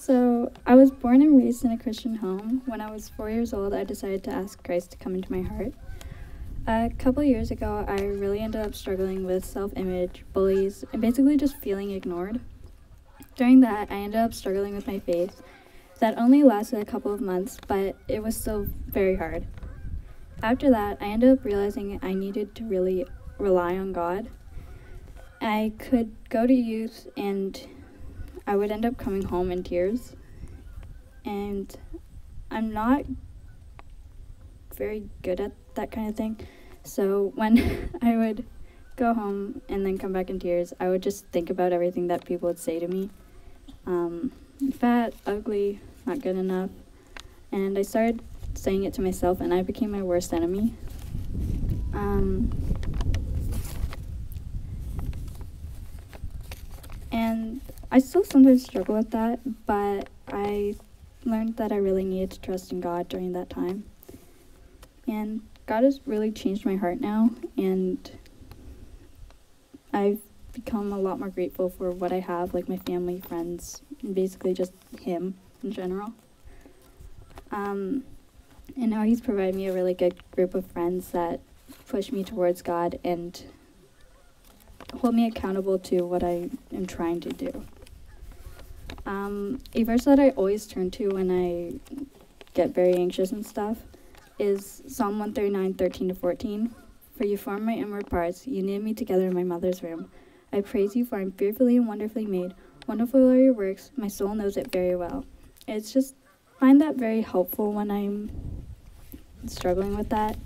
So, I was born and raised in a Christian home. When I was four years old, I decided to ask Christ to come into my heart. A couple years ago, I really ended up struggling with self image, bullies, and basically just feeling ignored. During that, I ended up struggling with my faith. That only lasted a couple of months, but it was still very hard. After that, I ended up realizing I needed to really rely on God. I could go to youth and I would end up coming home in tears. And I'm not very good at that kind of thing. So when I would go home and then come back in tears, I would just think about everything that people would say to me. Um, fat, ugly, not good enough. And I started saying it to myself, and I became my worst enemy. Um, and I still sometimes struggle with that, but I learned that I really needed to trust in God during that time. And God has really changed my heart now, and I've become a lot more grateful for what I have, like my family, friends, and basically just Him in general. Um, and now He's provided me a really good group of friends that push me towards God and hold me accountable to what I am trying to do. Um, a verse that I always turn to when I get very anxious and stuff is Psalm 139, 13 to 14. For you formed my inward parts, you knit me together in my mother's womb. I praise you, for I'm fearfully and wonderfully made. Wonderful are your works, my soul knows it very well. It's just, find that very helpful when I'm struggling with that.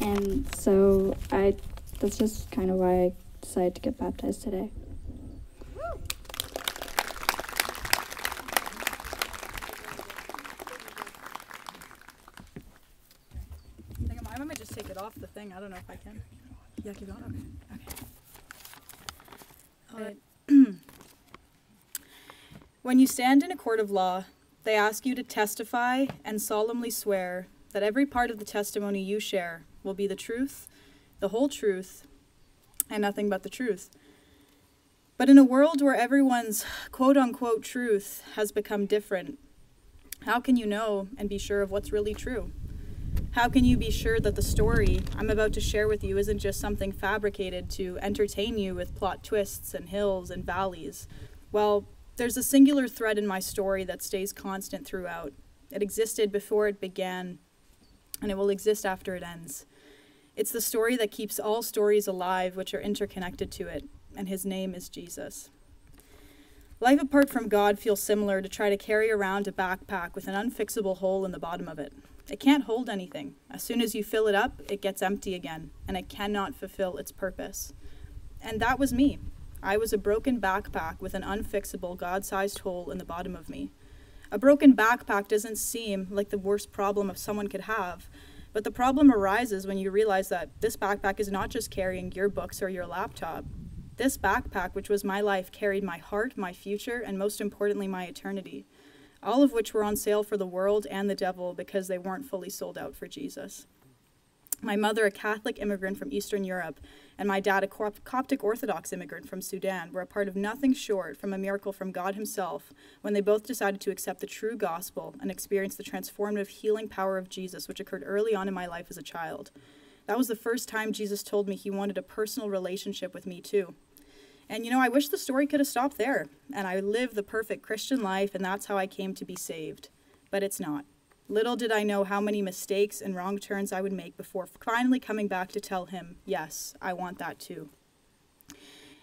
And so I, that's just kind of why I decided to get baptized today. I might just take it off the thing. I don't know if I can. Yeah, keep going. Okay. Okay. When you stand in a court of law, they ask you to testify and solemnly swear that every part of the testimony you share will be the truth, the whole truth, and nothing but the truth. But in a world where everyone's quote unquote truth has become different, how can you know and be sure of what's really true? How can you be sure that the story I'm about to share with you isn't just something fabricated to entertain you with plot twists and hills and valleys? Well, there's a singular thread in my story that stays constant throughout. It existed before it began, and it will exist after it ends. It's the story that keeps all stories alive which are interconnected to it, and his name is Jesus. Life apart from God feels similar to try to carry around a backpack with an unfixable hole in the bottom of it. It can't hold anything. As soon as you fill it up, it gets empty again, and it cannot fulfill its purpose. And that was me. I was a broken backpack with an unfixable, God sized hole in the bottom of me. A broken backpack doesn't seem like the worst problem of someone could have, but the problem arises when you realize that this backpack is not just carrying your books or your laptop. This backpack, which was my life, carried my heart, my future, and most importantly, my eternity all of which were on sale for the world and the devil because they weren't fully sold out for Jesus. My mother, a Catholic immigrant from Eastern Europe, and my dad, a Coptic Orthodox immigrant from Sudan, were a part of nothing short from a miracle from God Himself when they both decided to accept the true gospel and experience the transformative healing power of Jesus, which occurred early on in my life as a child. That was the first time Jesus told me He wanted a personal relationship with me, too. And you know, I wish the story could have stopped there and I lived the perfect Christian life and that's how I came to be saved. But it's not. Little did I know how many mistakes and wrong turns I would make before finally coming back to tell him, yes, I want that too.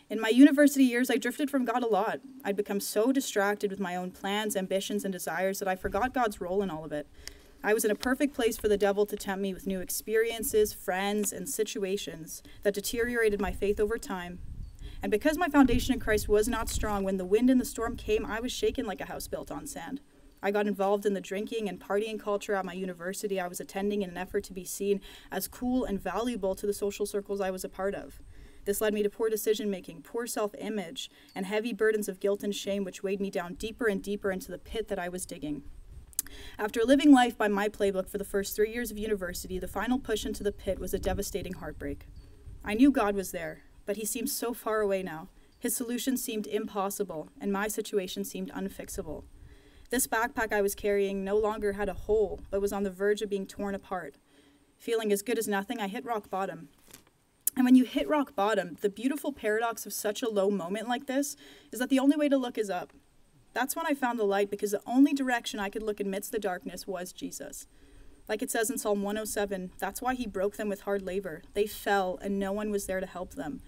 In my university years, I drifted from God a lot. I'd become so distracted with my own plans, ambitions, and desires that I forgot God's role in all of it. I was in a perfect place for the devil to tempt me with new experiences, friends, and situations that deteriorated my faith over time and because my foundation in Christ was not strong, when the wind and the storm came, I was shaken like a house built on sand. I got involved in the drinking and partying culture at my university I was attending in an effort to be seen as cool and valuable to the social circles I was a part of. This led me to poor decision making, poor self image, and heavy burdens of guilt and shame, which weighed me down deeper and deeper into the pit that I was digging. After living life by my playbook for the first three years of university, the final push into the pit was a devastating heartbreak. I knew God was there but he seemed so far away now. His solution seemed impossible, and my situation seemed unfixable. This backpack I was carrying no longer had a hole, but was on the verge of being torn apart. Feeling as good as nothing, I hit rock bottom. And when you hit rock bottom, the beautiful paradox of such a low moment like this is that the only way to look is up. That's when I found the light because the only direction I could look amidst the darkness was Jesus. Like it says in Psalm 107, that's why he broke them with hard labor. They fell and no one was there to help them.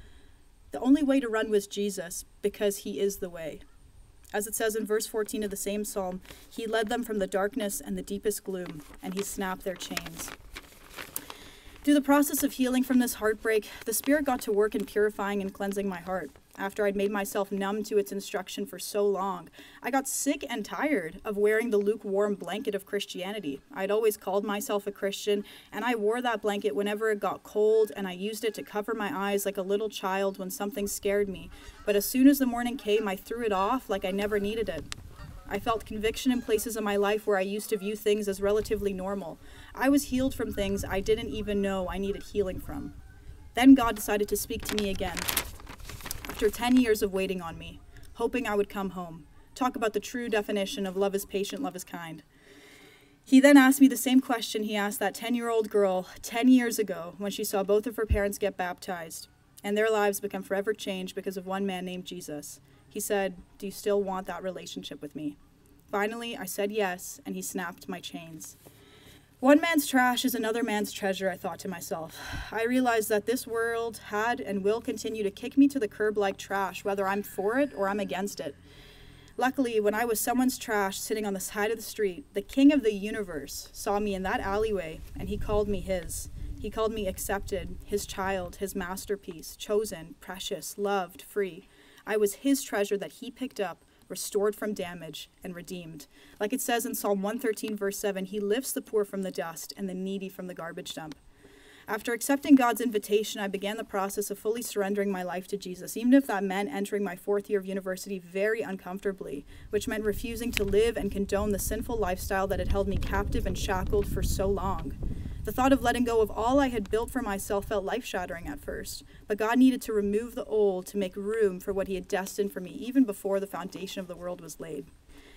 The only way to run was Jesus because he is the way. As it says in verse 14 of the same psalm, he led them from the darkness and the deepest gloom, and he snapped their chains. Through the process of healing from this heartbreak, the Spirit got to work in purifying and cleansing my heart. After I'd made myself numb to its instruction for so long, I got sick and tired of wearing the lukewarm blanket of Christianity. I'd always called myself a Christian, and I wore that blanket whenever it got cold, and I used it to cover my eyes like a little child when something scared me. But as soon as the morning came, I threw it off like I never needed it. I felt conviction in places in my life where I used to view things as relatively normal. I was healed from things I didn't even know I needed healing from. Then God decided to speak to me again. After 10 years of waiting on me, hoping I would come home, talk about the true definition of love is patient, love is kind. He then asked me the same question he asked that 10 year old girl 10 years ago when she saw both of her parents get baptized and their lives become forever changed because of one man named Jesus. He said, Do you still want that relationship with me? Finally, I said yes, and he snapped my chains. One man's trash is another man's treasure, I thought to myself. I realized that this world had and will continue to kick me to the curb like trash, whether I'm for it or I'm against it. Luckily, when I was someone's trash sitting on the side of the street, the king of the universe saw me in that alleyway and he called me his. He called me accepted, his child, his masterpiece, chosen, precious, loved, free. I was his treasure that he picked up, restored from damage, and redeemed. Like it says in Psalm 113, verse 7, he lifts the poor from the dust and the needy from the garbage dump. After accepting God's invitation, I began the process of fully surrendering my life to Jesus, even if that meant entering my fourth year of university very uncomfortably, which meant refusing to live and condone the sinful lifestyle that had held me captive and shackled for so long. The thought of letting go of all I had built for myself felt life shattering at first, but God needed to remove the old to make room for what He had destined for me even before the foundation of the world was laid.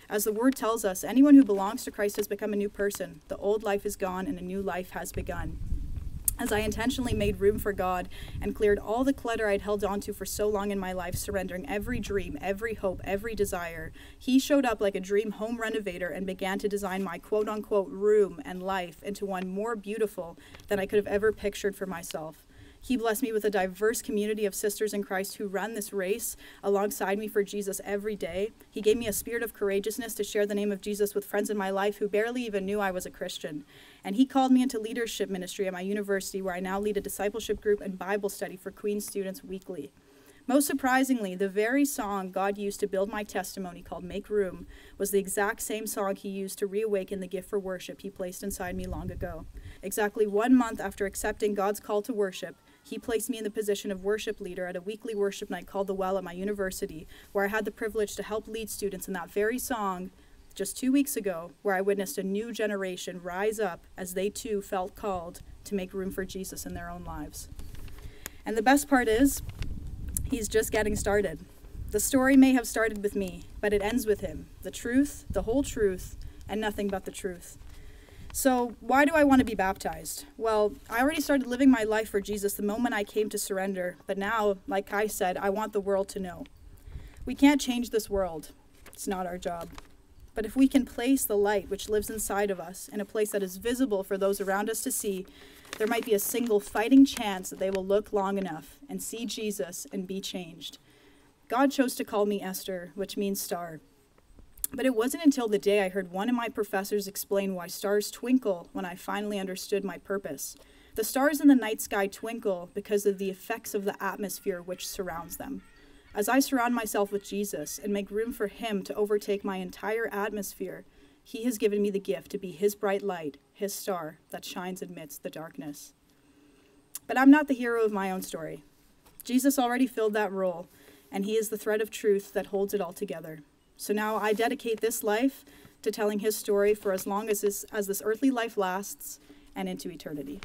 As the word tells us, anyone who belongs to Christ has become a new person. The old life is gone and a new life has begun as I intentionally made room for God and cleared all the clutter I'd held onto for so long in my life, surrendering every dream, every hope, every desire, He showed up like a dream home renovator and began to design my quote unquote room and life into one more beautiful than I could have ever pictured for myself. He blessed me with a diverse community of sisters in Christ who run this race alongside me for Jesus every day. He gave me a spirit of courageousness to share the name of Jesus with friends in my life who barely even knew I was a Christian. And he called me into leadership ministry at my university, where I now lead a discipleship group and Bible study for Queen students weekly. Most surprisingly, the very song God used to build my testimony, called Make Room, was the exact same song He used to reawaken the gift for worship He placed inside me long ago. Exactly one month after accepting God's call to worship, he placed me in the position of worship leader at a weekly worship night called The Well at my university, where I had the privilege to help lead students in that very song just two weeks ago, where I witnessed a new generation rise up as they too felt called to make room for Jesus in their own lives. And the best part is, he's just getting started. The story may have started with me, but it ends with him the truth, the whole truth, and nothing but the truth. So, why do I want to be baptized? Well, I already started living my life for Jesus the moment I came to surrender, but now, like I said, I want the world to know. We can't change this world, it's not our job. But if we can place the light which lives inside of us in a place that is visible for those around us to see, there might be a single fighting chance that they will look long enough and see Jesus and be changed. God chose to call me Esther, which means star. But it wasn't until the day I heard one of my professors explain why stars twinkle when I finally understood my purpose. The stars in the night sky twinkle because of the effects of the atmosphere which surrounds them. As I surround myself with Jesus and make room for Him to overtake my entire atmosphere, He has given me the gift to be His bright light, His star that shines amidst the darkness. But I'm not the hero of my own story. Jesus already filled that role, and He is the thread of truth that holds it all together. So now I dedicate this life to telling his story for as long as this, as this earthly life lasts and into eternity.